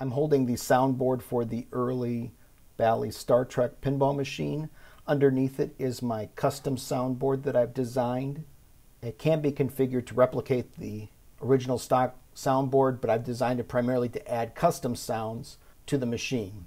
I'm holding the soundboard for the early Bally Star Trek pinball machine. Underneath it is my custom soundboard that I've designed. It can be configured to replicate the original stock soundboard, but I've designed it primarily to add custom sounds to the machine.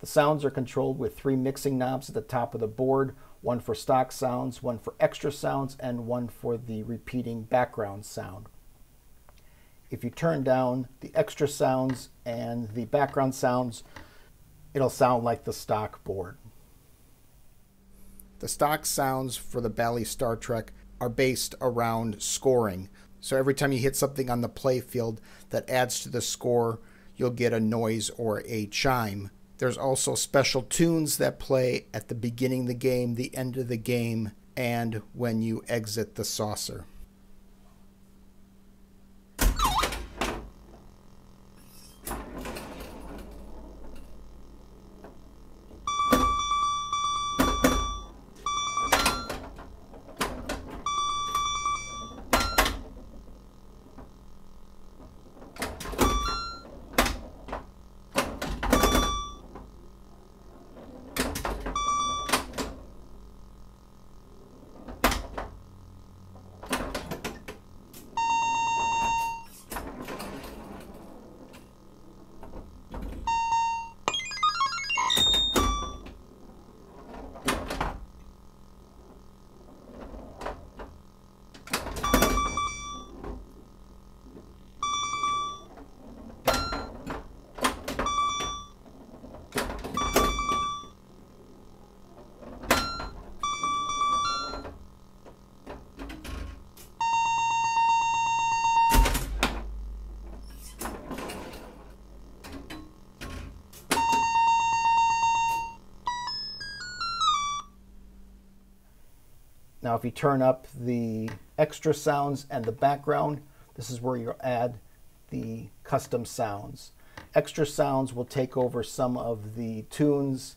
The sounds are controlled with three mixing knobs at the top of the board, one for stock sounds, one for extra sounds, and one for the repeating background sound. If you turn down the extra sounds and the background sounds, it'll sound like the stock board. The stock sounds for the Bally Star Trek are based around scoring. So every time you hit something on the playfield that adds to the score, you'll get a noise or a chime. There's also special tunes that play at the beginning of the game, the end of the game, and when you exit the saucer. If you turn up the extra sounds and the background, this is where you'll add the custom sounds. Extra sounds will take over some of the tunes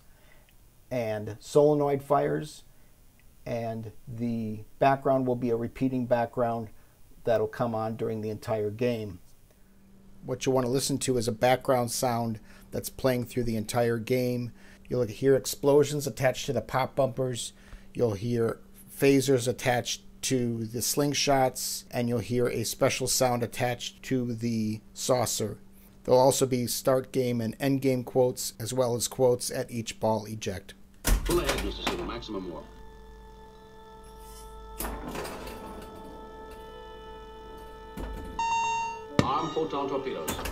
and solenoid fires and the background will be a repeating background that'll come on during the entire game. What you want to listen to is a background sound that's playing through the entire game. You'll hear explosions attached to the pop bumpers. You'll hear phasers attached to the slingshots, and you'll hear a special sound attached to the saucer. There'll also be start game and end game quotes, as well as quotes at each ball eject. Pull ahead, Mr. Siegel. Maximum warp. Arm photon torpedoes.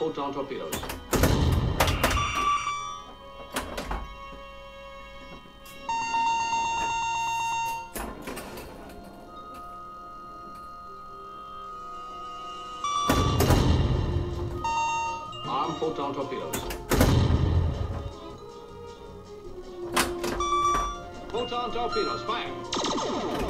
Photon torpedoes. Arm photon torpedoes. Photon torpedoes, fire!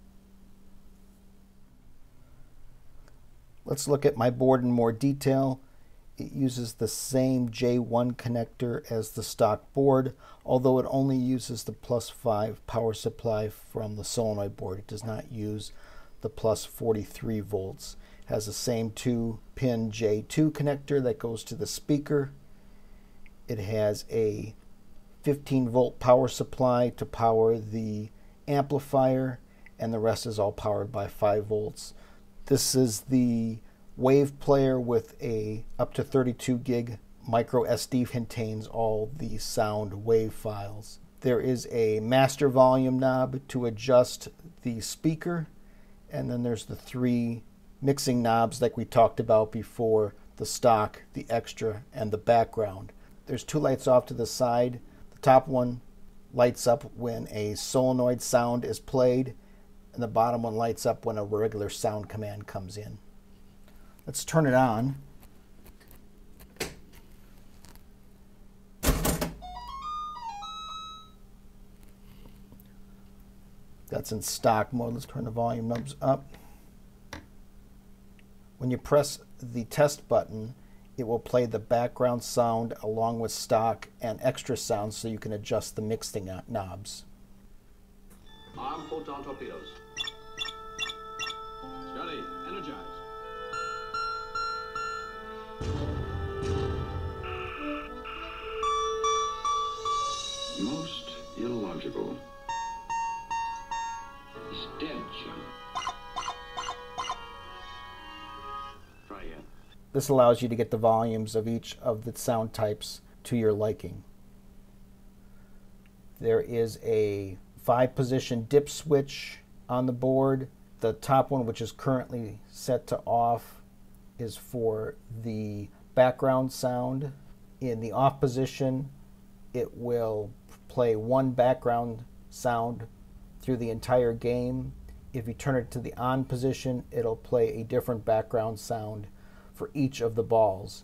Let's look at my board in more detail. It uses the same J1 connector as the stock board, although it only uses the plus 5 power supply from the solenoid board. It does not use the plus 43 volts. It has the same 2 pin J2 connector that goes to the speaker. It has a 15 volt power supply to power the amplifier, and the rest is all powered by 5 volts. This is the wave player with a up to 32 gig micro SD contains all the sound wave files. There is a master volume knob to adjust the speaker and then there's the three mixing knobs like we talked about before, the stock, the extra and the background. There's two lights off to the side The top one lights up when a solenoid sound is played, and the bottom one lights up when a regular sound command comes in. Let's turn it on. That's in stock mode. Let's turn the volume knobs up. When you press the test button, it will play the background sound along with stock and extra sounds so you can adjust the mixing knobs. Arm photon torpedoes. Scotty, energize. Most illogical. It's dead, John. Try again. This allows you to get the volumes of each of the sound types to your liking. There is a five position dip switch on the board. The top one, which is currently set to off, is for the background sound. In the off position, it will play one background sound through the entire game. If you turn it to the on position, it'll play a different background sound for each of the balls.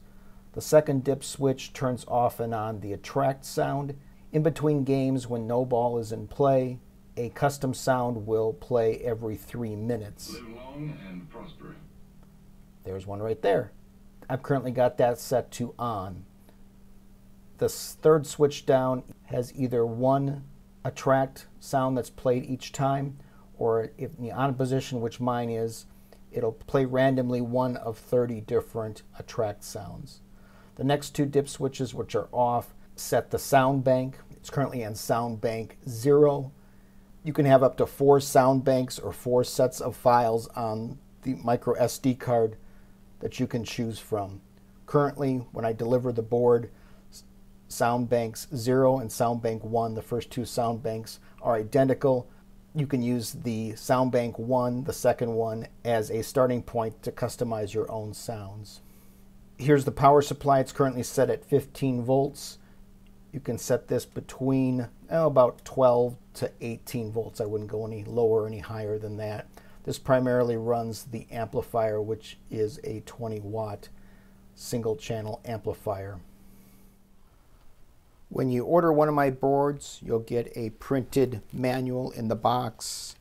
The second dip switch turns off and on the attract sound. In between games, when no ball is in play, a custom sound will play every three minutes. Live long and prosper. There's one right there. I've currently got that set to on. The third switch down has either one attract sound that's played each time, or if in the on position, which mine is, it'll play randomly one of 30 different attract sounds. The next two dip switches, which are off, set the sound bank. It's currently on sound bank zero. You can have up to four sound banks or four sets of files on the micro SD card that you can choose from. Currently, when I deliver the board, s- sound banks 0 and sound bank 1, the first two sound banks, are identical. You can use the sound bank 1, the second one, as a starting point to customize your own sounds. Here's the power supply. It's currently set at 15 volts. You can set this between oh, about 12 to 18 volts. I wouldn't go any lower or any higher than that. This primarily runs the amplifier, which is a 20 watt single channel amplifier. When you order one of my boards, you'll get a printed manual in the box.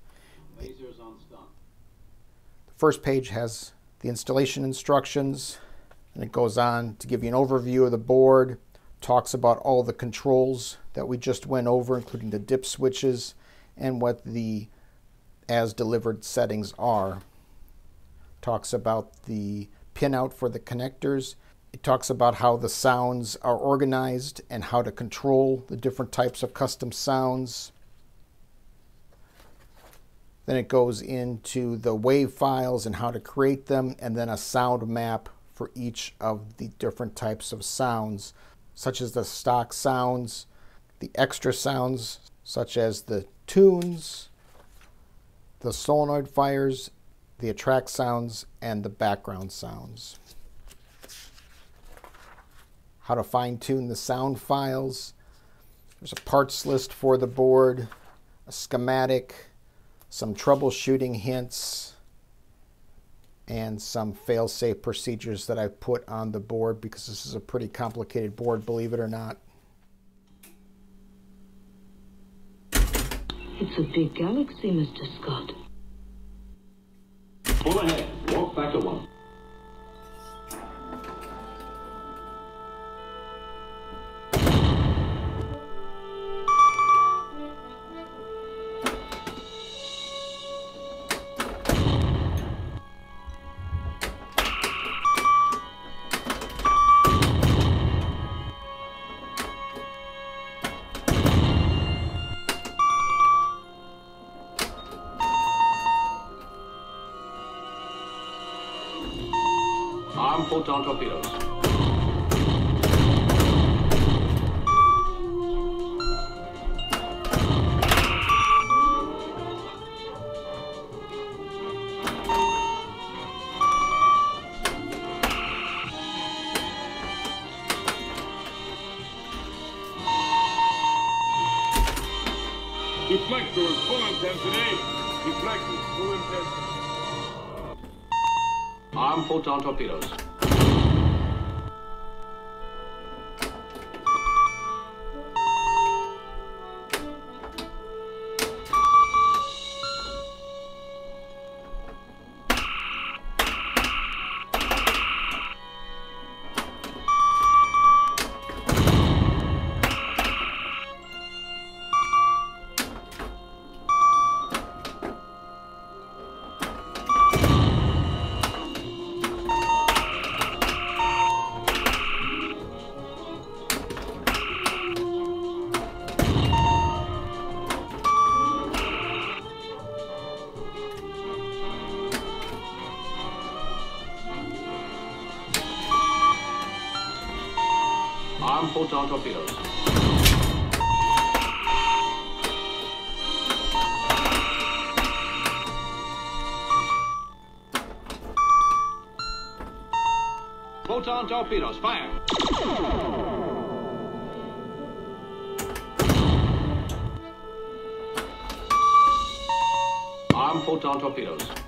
Phasers on stun. The first page has the installation instructions, and it goes on to give you an overview of the board, talks about all the controls that we just went over, including the dip switches and what the as delivered settings are. Talks about the pinout for the connectors. It talks about how the sounds are organized and how to control the different types of custom sounds. Then it goes into the wave files and how to create them, and then a sound map for each of the different types of sounds, such as the stock sounds, the extra sounds, such as the tunes, the solenoid fires, the attract sounds, and the background sounds. How to fine tune the sound files. There's a parts list for the board, a schematic, some troubleshooting hints, and some fail-safe procedures that I put on the board because this is a pretty complicated board, believe it or not. It's a big galaxy, Mr. Scott. Pull ahead. Walk back to one. Photon torpedoes. Deflectors full intensity. Deflectors full intensity. Armed photon torpedoes. Photon torpedoes. Photon torpedoes, fire! Arm photon torpedoes.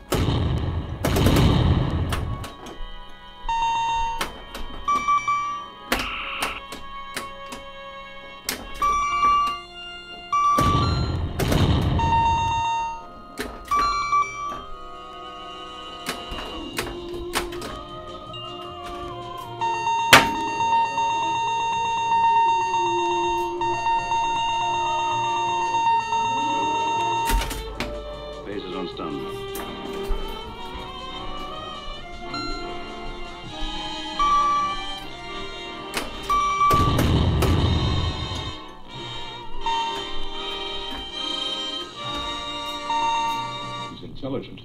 Intelligent,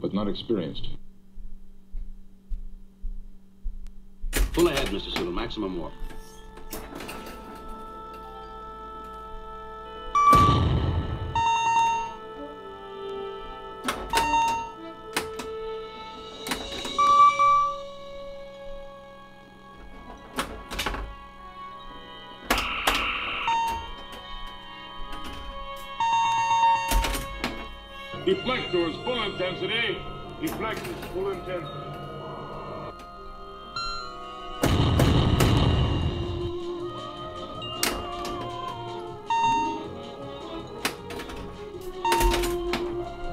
but not experienced. Full ahead, Mr. Sulu. Maximum warp. Deflectors full intensity. Deflectors full intensity.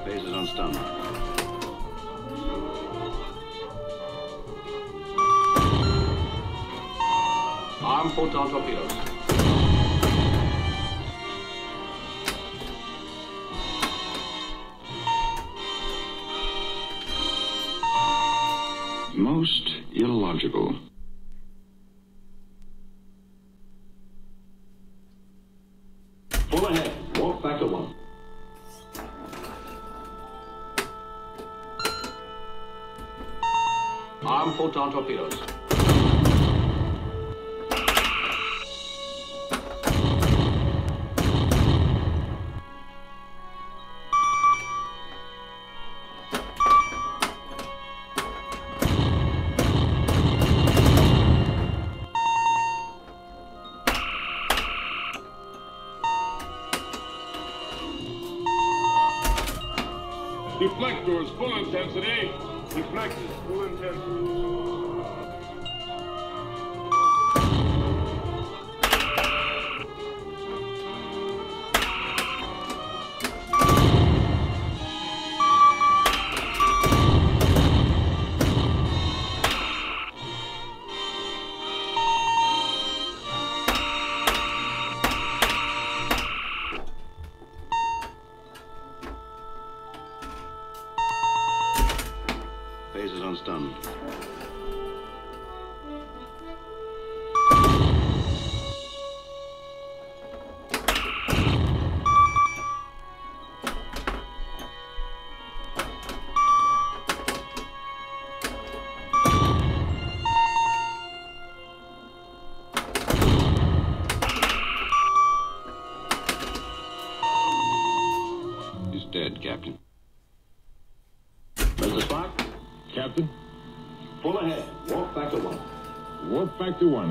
Phasers on stun. Armed photon torpedoes. Most illogical. Full ahead. Warp factor one. Armed photon torpedoes. Deflectors full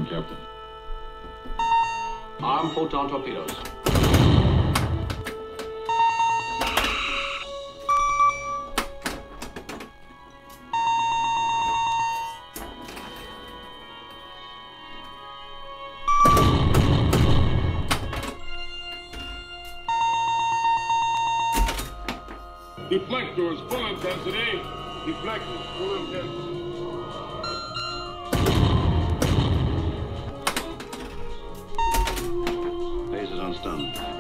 on, Captain. Arm photon torpedoes. Deflectors full intensity. Deflectors full intensity. Phasers